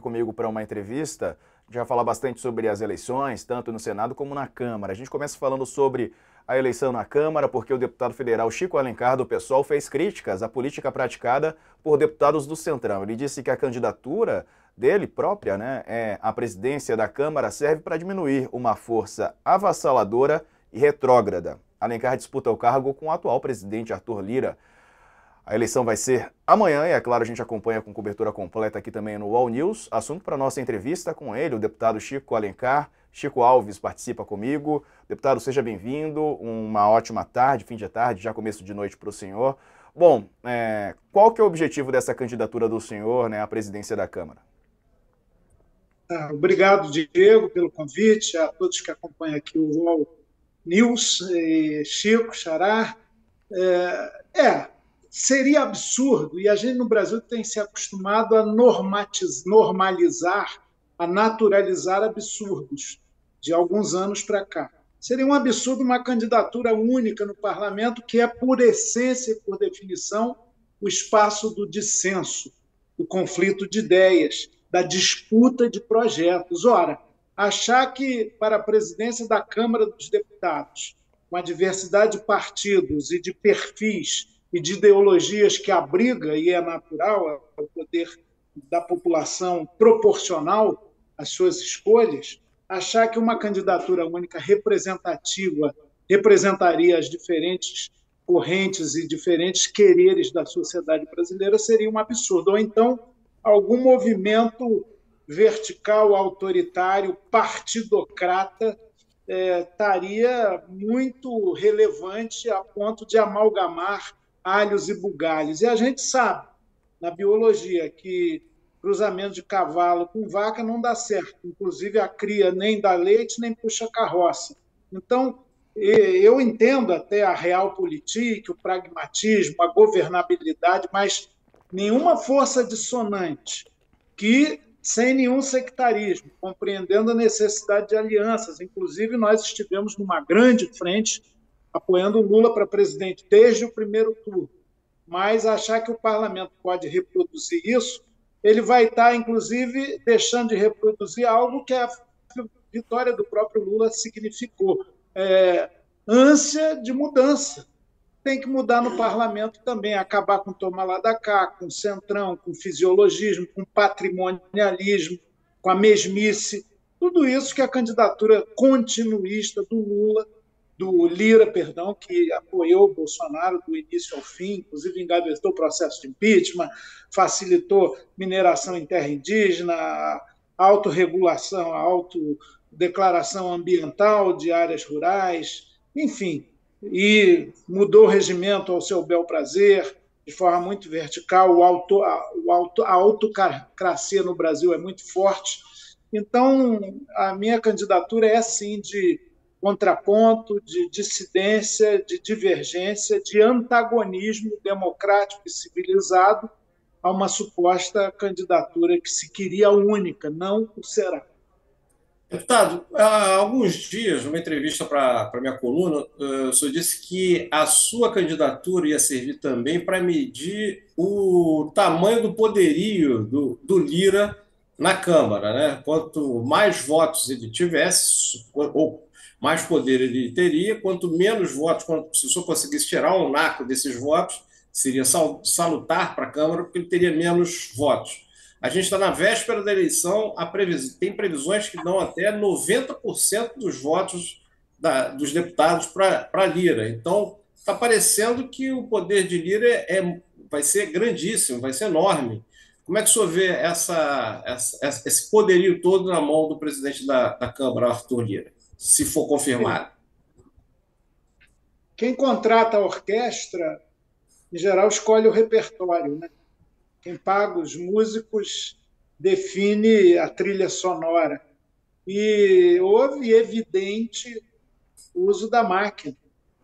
comigo para uma entrevista. A gente vai falar bastante sobre as eleições, tanto no Senado como na Câmara. A gente começa falando sobre a eleição na Câmara, porque o deputado federal Chico Alencar, do PSOL, fez críticas à política praticada por deputados do Centrão. Ele disse que a candidatura dele própria, né, é a presidência da Câmara, serve para diminuir uma força avassaladora e retrógrada. Alencar disputa o cargo com o atual presidente Arthur Lira. A eleição vai ser amanhã e, é claro, a gente acompanha com cobertura completa aqui também no All News. Assunto para nossa entrevista com ele, o deputado Chico Alencar. Chico Alves participa comigo. Deputado, seja bem-vindo. Uma ótima tarde, fim de tarde, já começo de noite para o senhor. Bom, é, qual que é o objetivo dessa candidatura do senhor né, à presidência da Câmara? Ah, obrigado, Diego, pelo convite, a todos que acompanham aqui o All News, Chico, Xará. É, é seria absurdo, e a gente no Brasil tem se acostumado a normalizar, a naturalizar absurdos de alguns anos para cá. Seria um absurdo uma candidatura única no parlamento, que é, por essência e por definição, o espaço do dissenso, do conflito de ideias, da disputa de projetos. Ora, achar que para a presidência da Câmara dos Deputados, com a diversidade de partidos e de perfis e de ideologias que abriga, e é natural, é o poder da população proporcional às suas escolhas, achar que uma candidatura única representativa representaria as diferentes correntes e diferentes quereres da sociedade brasileira seria um absurdo. Ou então, algum movimento vertical, autoritário, partidocrata é, estaria muito relevante a ponto de amalgamar alhos e bugalhos. E a gente sabe, na biologia, que cruzamento de cavalo com vaca não dá certo. Inclusive, a cria nem dá leite, nem puxa carroça. Então, eu entendo até a realpolitik, o pragmatismo, a governabilidade, mas nenhuma força dissonante que, sem nenhum sectarismo, compreendendo a necessidade de alianças. Inclusive, nós estivemos numa grande frente apoiando Lula para presidente desde o primeiro turno. Mas achar que o parlamento pode reproduzir isso, ele vai estar, inclusive, deixando de reproduzir algo que a vitória do próprio Lula significou. É, ânsia de mudança. Tem que mudar no parlamento também, acabar com tomar lá da cá, com centrão, com fisiologismo, com patrimonialismo, com a mesmice. Tudo isso que a candidatura continuista do Lula do Lira, perdão, que apoiou o Bolsonaro do início ao fim, inclusive engavetou o processo de impeachment, facilitou mineração em terra indígena, autorregulação, autodeclaração ambiental de áreas rurais, enfim, e mudou o regimento ao seu bel prazer, de forma muito vertical, o auto, o auto, a autocracia no Brasil é muito forte. Então, a minha candidatura é, sim, de contraponto, de dissidência, de divergência, de antagonismo democrático e civilizado a uma suposta candidatura que se queria única, não o será. Deputado, há alguns dias, numa entrevista para a minha coluna, eh, o senhor disse que a sua candidatura ia servir também para medir o tamanho do poderio do, do Lira na Câmara. Né? Quanto mais votos ele tivesse, ou mais poder ele teria, quanto menos votos, quanto, se o senhor conseguisse tirar um naco desses votos, seria salutar para a Câmara, porque ele teria menos votos. A gente está na véspera da eleição, previs... tem previsões que dão até 90% dos votos da... dos deputados para Lira. Então, está parecendo que o poder de Lira é... é, vai ser grandíssimo, vai ser enorme. Como é que o senhor vê essa, esse poderio todo na mão do presidente da, da Câmara, Arthur Lira? Se for confirmado? Quem contrata a orquestra, em geral, escolhe o repertório. Né? Quem paga os músicos define a trilha sonora. E houve evidente uso da máquina.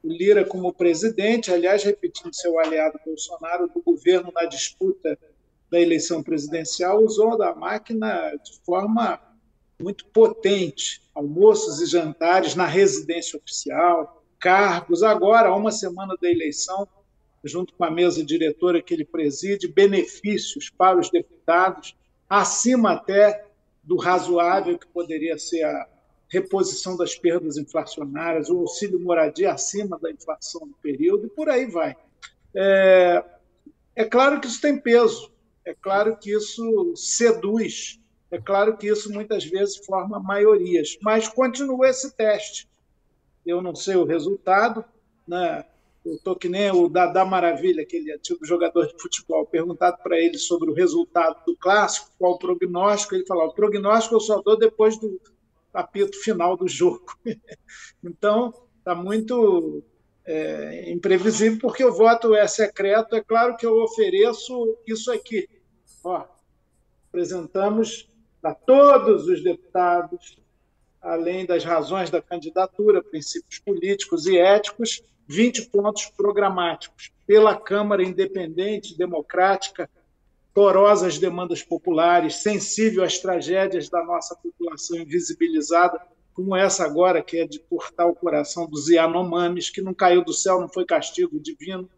O Lira, como presidente, aliás, repetindo seu aliado Bolsonaro, do governo na disputa da eleição presidencial, usou da máquina de forma muito potente almoços e jantares na residência oficial, cargos. Agora, uma semana da eleição, junto com a mesa diretora que ele preside, benefícios para os deputados. acima até do razoável que poderia ser a reposição das perdas inflacionárias, o auxílio moradia acima da inflação do período, e por aí vai. É, é claro que isso tem peso, é claro que isso seduz, é claro que isso muitas vezes forma maiorias, mas continua esse teste. Eu não sei o resultado, né? eu estou que nem o Dadá Maravilha, aquele antigo jogador de futebol, perguntado para ele sobre o resultado do clássico, qual o prognóstico, ele falou: o prognóstico eu só dou depois do apito final do jogo. então, está muito é, imprevisível, porque o voto é secreto. É claro que eu ofereço isso aqui. Ó, apresentamos a todos os deputados, além das razões da candidatura, princípios políticos e éticos, 20 pontos programáticos pela Câmara independente, democrática, porosa às demandas populares, sensível às tragédias da nossa população invisibilizada, como essa agora, que é de cortar o coração dos Yanomamis, que não caiu do céu, não foi castigo divino,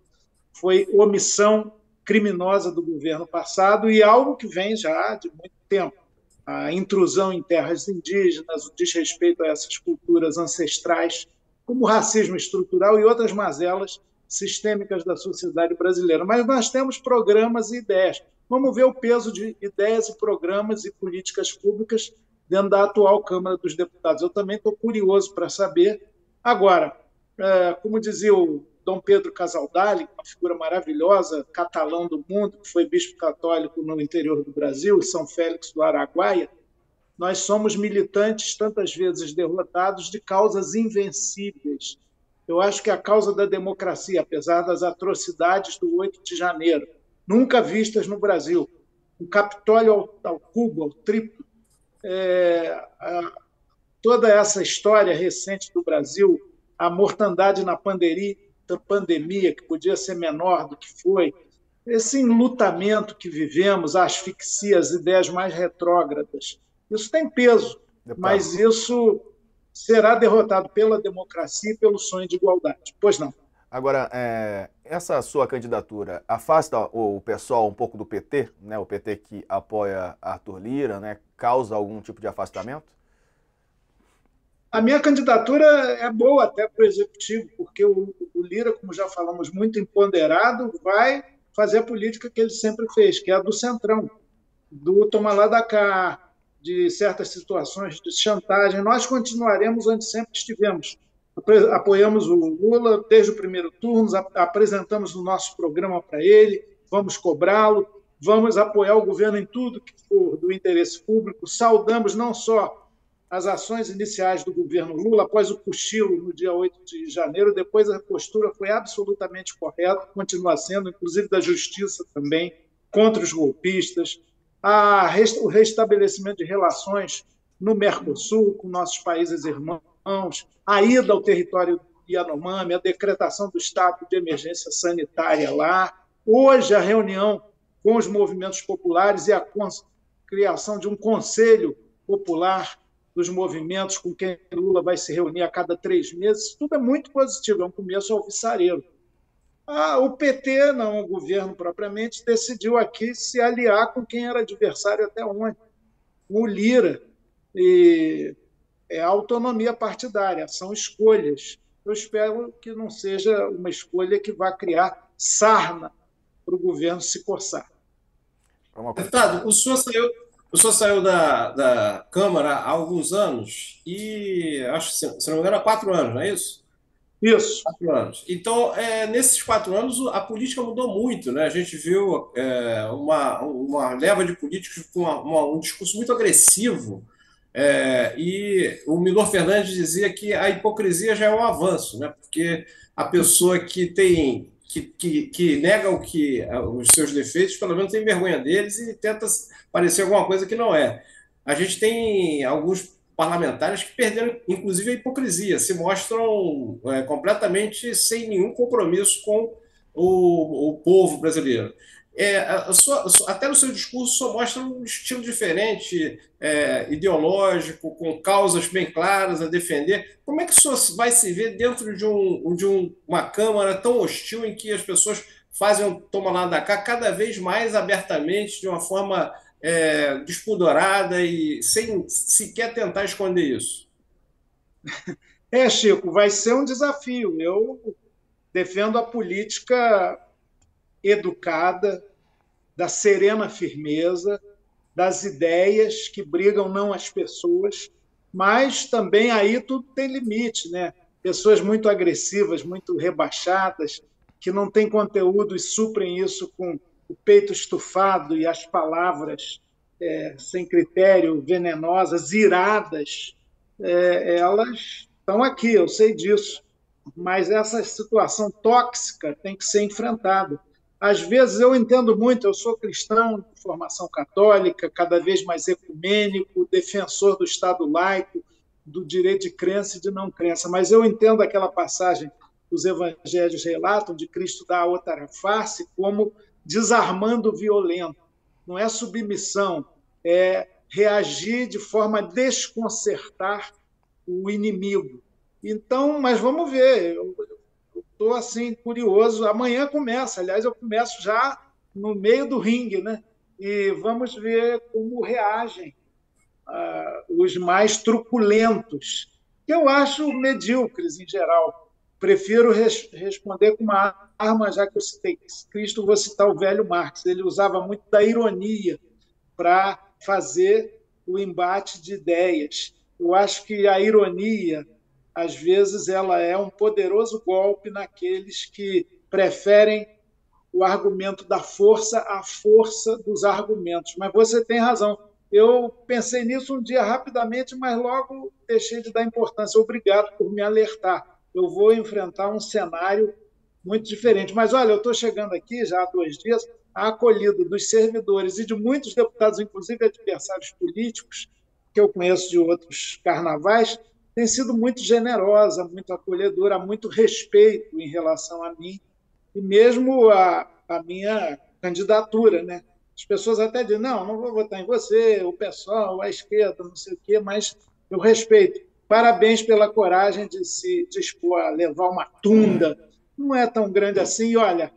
foi omissão criminosa do governo passado e algo que vem já de muito tempo. A intrusão em terras indígenas, o desrespeito a essas culturas ancestrais como o racismo estrutural e outras mazelas sistêmicas da sociedade brasileira. Mas nós temos programas e ideias. Vamos ver o peso de ideias e programas e políticas públicas dentro da atual Câmara dos Deputados. Eu também estou curioso para saber. Agora, é, como dizia o Dom Pedro Casaldali, uma figura maravilhosa, catalão do mundo, que foi bispo católico no interior do Brasil, São Félix do Araguaia, nós somos militantes, tantas vezes derrotados, de causas invencíveis. Eu acho que a causa da democracia, apesar das atrocidades do 8 de janeiro, nunca vistas no Brasil, o Capitólio ao, ao cubo, ao triplo, é, toda essa história recente do Brasil, a mortandade na pandemia, pandemia, que podia ser menor do que foi, esse enlutamento que vivemos, a asfixia, as ideias mais retrógradas, isso tem peso, mas isso será derrotado pela democracia e pelo sonho de igualdade. Pois não. Agora, é, essa sua candidatura afasta o, pessoal um pouco do PT, né? O PT que apoia Arthur Lira, né? Causa algum tipo de afastamento? A minha candidatura é boa até para o executivo, porque o, o, Lira, como já falamos, muito empoderado, vai fazer a política que ele sempre fez, que é a do centrão, do tomar lá da cá, de certas situações de chantagem, nós continuaremos onde sempre estivemos. Apoiamos o Lula desde o primeiro turno, apresentamos o nosso programa para ele, vamos cobrá-lo, vamos apoiar o governo em tudo que for do interesse público, saudamos não só as ações iniciais do governo Lula após o cochilo no dia 8 de janeiro, depois a postura foi absolutamente correta, continua sendo, inclusive da justiça também, contra os golpistas, a, o restabelecimento de relações no Mercosul com nossos países irmãos, a ida ao território Yanomami, a decretação do estado de emergência sanitária lá, hoje a reunião com os movimentos populares e a criação de um conselho popular dos movimentos com quem Lula vai se reunir a cada três meses, tudo é muito positivo, é um começo alvissareiro. Ah, o PT, não o governo propriamente, decidiu aqui se aliar com quem era adversário até onde? O Lira. E é autonomia partidária, são escolhas. Eu espero que não seja uma escolha que vá criar sarna para o governo se coçar. Deputado, o senhor saiu, o senhor saiu da, da Câmara há alguns anos e, acho que, se não me engano, há quatro anos, não é isso? Isso. Quatro anos. Então, é, nesses quatro anos, a política mudou muito. Né? A gente viu é, uma, uma leva de políticos com uma, uma, um discurso muito agressivo. É, e o Milor Fernandes dizia que a hipocrisia já é um avanço, né? porque a pessoa que tem que, que, que nega o que os seus defeitos, pelo menos tem vergonha deles e tenta parecer alguma coisa que não é. A gente tem alguns parlamentares que perderam, inclusive, a hipocrisia, se mostram é, completamente sem nenhum compromisso com o, o povo brasileiro. É, sua, até no seu discurso só mostra um estilo diferente, é, ideológico, com causas bem claras a defender. Como é que o senhor vai se ver dentro de, um, de um, uma Câmara tão hostil em que as pessoas fazem o toma lá da cá cada vez mais abertamente, de uma forma é, despudorada e sem sequer tentar esconder isso? É, Chico, vai ser um desafio. Eu defendo a política educada, da serena firmeza, das ideias que brigam não as pessoas, mas também aí tudo tem limite, né? Pessoas muito agressivas, muito rebaixadas, que não têm conteúdo e suprem isso com o peito estufado e as palavras é, sem critério, venenosas, iradas, é, elas estão aqui, eu sei disso. Mas essa situação tóxica tem que ser enfrentada. Às vezes eu entendo muito, eu sou cristão de formação católica, cada vez mais ecumênico, defensor do Estado laico, do direito de crença e de não crença, mas eu entendo aquela passagem que os evangelhos relatam de Cristo dar a outra face como desarmando o violento. Não é submissão, é reagir de forma a desconcertar o inimigo. Então, mas vamos ver. Eu estou assim curioso. Amanhã começa. Aliás, eu começo já no meio do ringue, né? E vamos ver como reagem uh, os mais truculentos, que eu acho medíocres em geral. Prefiro res responder com uma arma, já que eu citei Cristo, vou citar o velho Marx. Ele usava muito da ironia para fazer o embate de ideias. Eu acho que a ironia às vezes ela é um poderoso golpe naqueles que preferem o argumento da força à força dos argumentos. Mas você tem razão. Eu pensei nisso um dia rapidamente, mas logo deixei de dar importância. Obrigado por me alertar. Eu vou enfrentar um cenário muito diferente. Mas olha, eu estou chegando aqui já há dois dias, a acolhida dos servidores e de muitos deputados, inclusive adversários políticos, que eu conheço de outros carnavais, tem sido muito generosa, muito acolhedora, muito respeito em relação a mim e mesmo a, a minha candidatura, né? As pessoas até dizem, não, não vou votar em você, o pessoal, a esquerda, não sei o quê, mas eu respeito. Parabéns pela coragem de se dispor a levar uma tunda. Não é tão grande assim. E olha,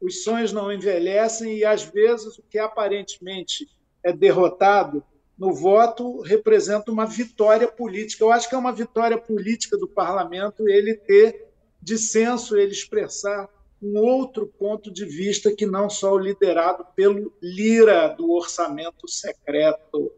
os sonhos não envelhecem e, às vezes, o que aparentemente é derrotado no voto representa uma vitória política. Eu acho que é uma vitória política do parlamento ele ter dissenso, ele expressar um outro ponto de vista que não só o liderado pelo Lira do orçamento secreto.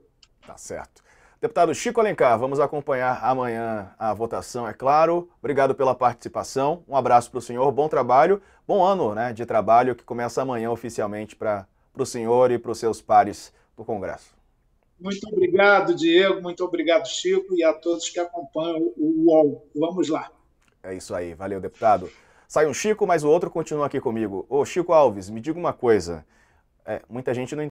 Tá certo. Deputado Chico Alencar, vamos acompanhar amanhã a votação, é claro. Obrigado pela participação. Um abraço para o senhor, bom trabalho, bom ano né, de trabalho que começa amanhã oficialmente para o senhor e para os seus pares do Congresso. Muito obrigado, Diego. Muito obrigado, Chico, e a todos que acompanham o UOL. Vamos lá. É isso aí. Valeu, deputado. Sai um Chico, mas o outro continua aqui comigo. Ô, Chico Alves, me diga uma coisa. É, muita gente não